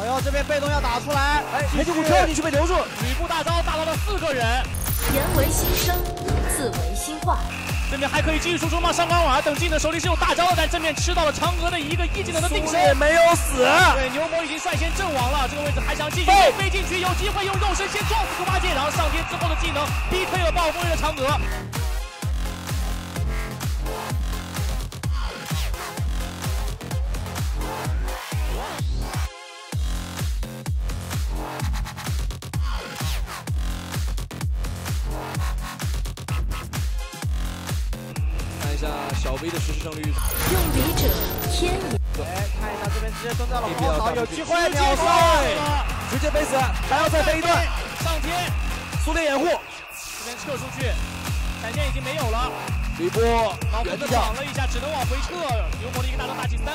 哎呦，这边被动要打出来，哎，黑金虎跳进去被留住，吕布大招大到了四个人，言为心声，自为心话。这边还可以继续输出吗？上官婉等技能手里是有大招的，但正面吃到了嫦娥的一个一技能的定身，没有死。对，牛魔已经率先阵亡了，这个位置还想继续飞进去，有机会用肉身先撞死猪八戒，然后上天之后的技能逼退了暴风雨的嫦娥。下小 V 的实时胜率，用笔者天也。来看一下这边直接蹲在了后槽，有机会秒杀，直接背死，还要再背一段上天，苏烈掩护，这边撤出去，闪现已经没有了，吕布老婆子挡了一下，只能往回撤，牛魔的一个大招打进三。